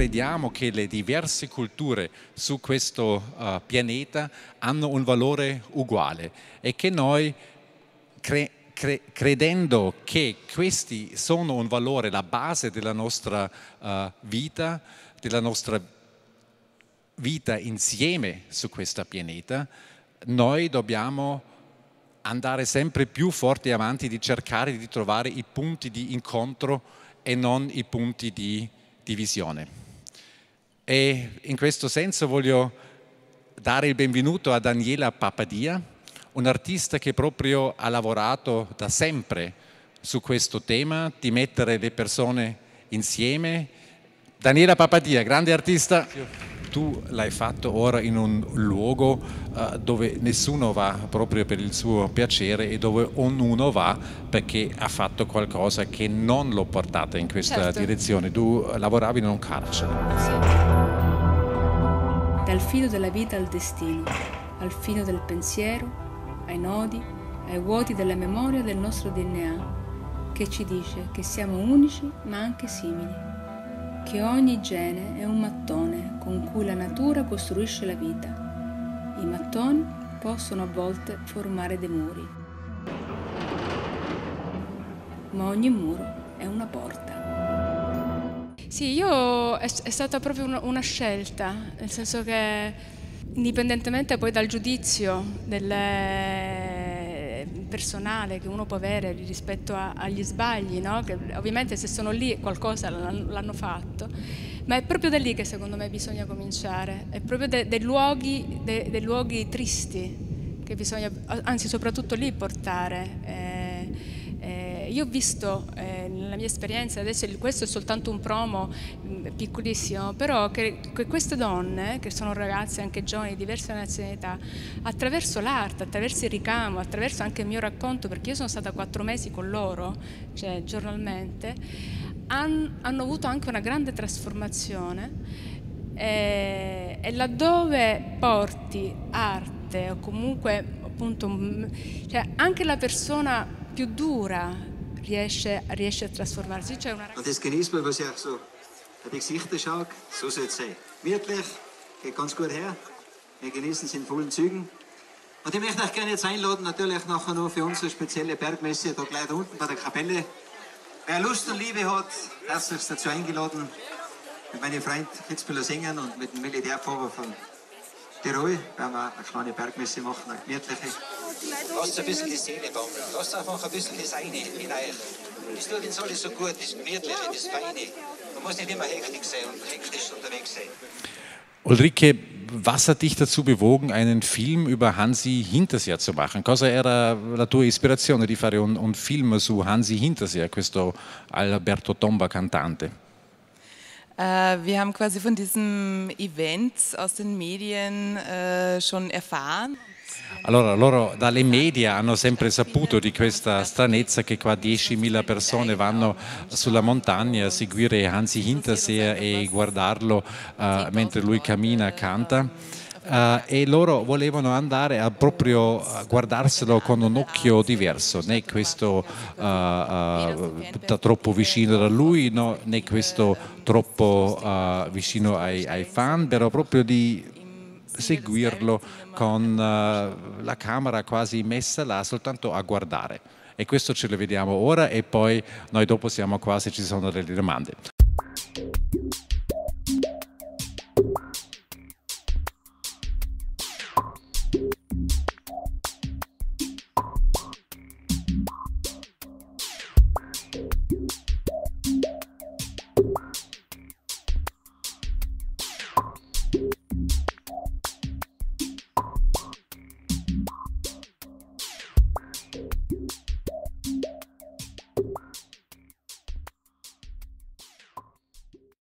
crediamo che le diverse culture su questo uh, pianeta hanno un valore uguale e che noi cre- cre- credendo che questi sono un valore, la base della nostra uh, vita, della nostra vita insieme su questo pianeta, noi dobbiamo andare sempre più forti avanti di cercare di trovare i punti di incontro e non i punti di divisione. E in questo senso voglio dare il benvenuto a Daniela Papadia, un artista che proprio ha lavorato da sempre su questo tema di mettere le persone insieme. Daniela Papadia, grande artista tu l'hai fatto ora in un luogo uh, dove nessuno va proprio per il suo piacere e dove ognuno va perché ha fatto qualcosa che non l'ho portata in questa certo. direzione. Tu lavoravi in un carcere. Sì. Dal filo della vita al destino, al filo del pensiero, ai nodi, ai vuoti della memoria del nostro DNA, che ci dice che siamo unici ma anche simili che ogni gene è un mattone con cui la natura costruisce la vita. I mattoni possono a volte formare dei muri, ma ogni muro è una porta. Sì, io è, è stata proprio una, una scelta, nel senso che indipendentemente poi dal giudizio delle personale che uno può avere rispetto a, agli sbagli, no? che ovviamente se sono lì qualcosa l'hanno fatto, ma è proprio da lì che secondo me bisogna cominciare, è proprio dei de luoghi, de luoghi tristi che bisogna, anzi soprattutto lì portare. Eh, eh, io ho visto eh, nella mia esperienza, adesso questo è soltanto un promo mh, piccolissimo, però che, che, queste donne, che sono ragazze anche giovani di diverse nazionalità, attraverso l'arte, attraverso il ricamo, attraverso anche il mio racconto, perché io sono stata quattro mesi con loro, cioè giornalmente, han, hanno avuto anche una grande trasformazione eh, e laddove porti arte o comunque appunto cioè anche la persona più dura riesce, riesce a trasformarsi. C'è una... Und das genießt man, was ich auch so die Gesichter schaue, so soll es sein. Wirtlich, geht ganz gut her. Wir genießen es in vollen Zügen. Und ich möchte euch gerne jetzt einladen, natürlich nachher noch für unsere spezielle Bergmesse, da gleich da unten bei der Kapelle. Wer Lust und Liebe hat, herzlich dazu eingeladen, mit meinem Freund Kitzbühler singen und mit dem Militärpfarrer von Tirol werden wir eine kleine Bergmesse machen, eine gemütliche. Lasst ein bisschen die Seele baumeln, lasst einfach ein bisschen das eine in euch. Das tut uns alles so gut, das Gemütliche, das Feine. Man muss nicht immer hektisch sein und hektisch unterwegs sein. Ulrike, was hat dich dazu bewogen, einen film über Hansi Hinterseer zu machen? Cosa era la tua ispirazione di fare un, un film su Hansi Hinterseer, questo Alberto Tomba cantante? Äh, wir haben quasi von diesem Event aus den Medien äh, schon erfahren. Allora, loro dalle media hanno sempre saputo di questa stranezza che qua 10.000 persone vanno sulla montagna a seguire Hansi Hinterseer e guardarlo uh, mentre lui cammina e canta. Uh, e loro volevano andare a proprio guardarselo con un occhio diverso, né questo uh, uh, troppo vicino da lui, no, né questo troppo vicino ai, ai, fan, però proprio di seguirlo con la camera quasi messa là soltanto a guardare. E questo ce lo vediamo ora e poi noi dopo siamo qua se ci sono delle domande.